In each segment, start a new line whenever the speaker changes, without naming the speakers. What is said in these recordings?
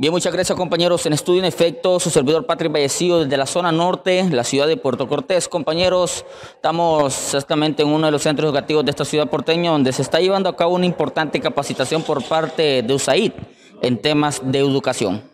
Bien, muchas gracias compañeros. En estudio en efecto, su servidor Patrick Vallecillo desde la zona norte, la ciudad de Puerto Cortés. Compañeros, estamos exactamente en uno de los centros educativos de esta ciudad porteña donde se está llevando a cabo una importante capacitación por parte de USAID en temas de educación.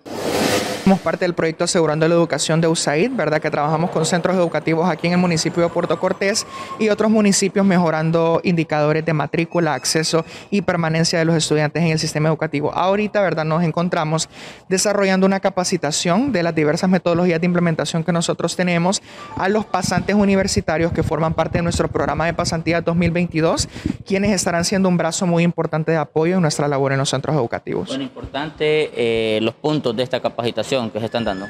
Somos parte del proyecto Asegurando la Educación de USAID, ¿verdad? Que trabajamos con centros educativos aquí en el municipio de Puerto Cortés y otros municipios mejorando indicadores de matrícula, acceso y permanencia de los estudiantes en el sistema educativo. Ahorita, ¿verdad? Nos encontramos desarrollando una capacitación de las diversas metodologías de implementación que nosotros tenemos a los pasantes universitarios que forman parte de nuestro programa de pasantía 2022, quienes estarán siendo un brazo muy importante de apoyo en nuestra labor en los centros educativos.
Bueno, importante eh, los puntos de esta capacitación que se están dando?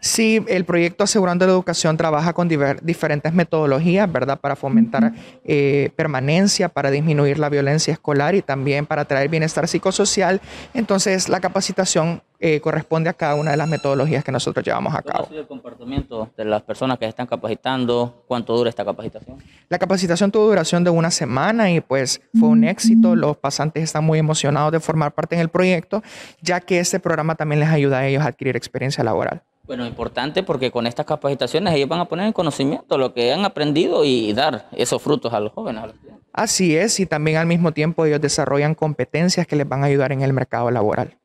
Sí, el proyecto Asegurando la Educación trabaja con diferentes metodologías, ¿verdad? Para fomentar eh, permanencia, para disminuir la violencia escolar y también para traer bienestar psicosocial. Entonces, la capacitación eh, corresponde a cada una de las metodologías que nosotros llevamos a cabo.
¿Cuál ha sido el comportamiento de las personas que se están capacitando? ¿Cuánto dura esta capacitación?
La capacitación tuvo duración de una semana y pues fue un éxito. Los pasantes están muy emocionados de formar parte en el proyecto, ya que este programa también les ayuda a ellos a adquirir experiencia laboral.
Bueno, importante porque con estas capacitaciones ellos van a poner en conocimiento lo que han aprendido y dar esos frutos a los jóvenes.
Así es, y también al mismo tiempo ellos desarrollan competencias que les van a ayudar en el mercado laboral.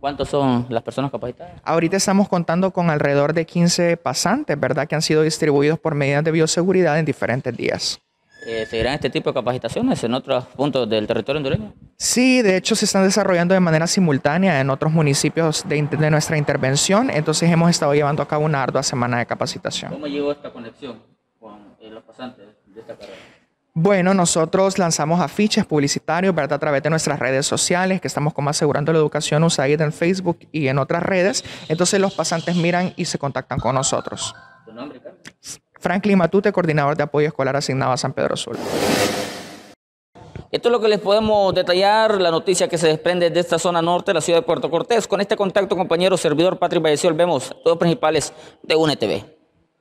¿Cuántos son las personas capacitadas?
Ahorita estamos contando con alrededor de 15 pasantes, ¿verdad? Que han sido distribuidos por medidas de bioseguridad en diferentes días.
Eh, ¿Seguirán este tipo de capacitaciones en otros puntos del territorio hondureño?
Sí, de hecho se están desarrollando de manera simultánea en otros municipios de, nuestra intervención, entonces hemos estado llevando a cabo una ardua semana de capacitación.
¿Cómo llegó esta conexión con eh, los pasantes de esta carrera?
Bueno, nosotros lanzamos afiches publicitarios, ¿verdad? A través de nuestras redes sociales, que estamos como asegurando la educación USAID en Facebook y en otras redes. Entonces los pasantes miran y se contactan con nosotros.
¿Tu nombre?
Franklin Matute, coordinador de apoyo escolar asignado a San Pedro Sur.
Esto es lo que les podemos detallar, la noticia que se desprende de esta zona norte de la ciudad de Puerto Cortés. Con este contacto, compañero servidor Patrick Vallecil, vemos los principales de UNETV.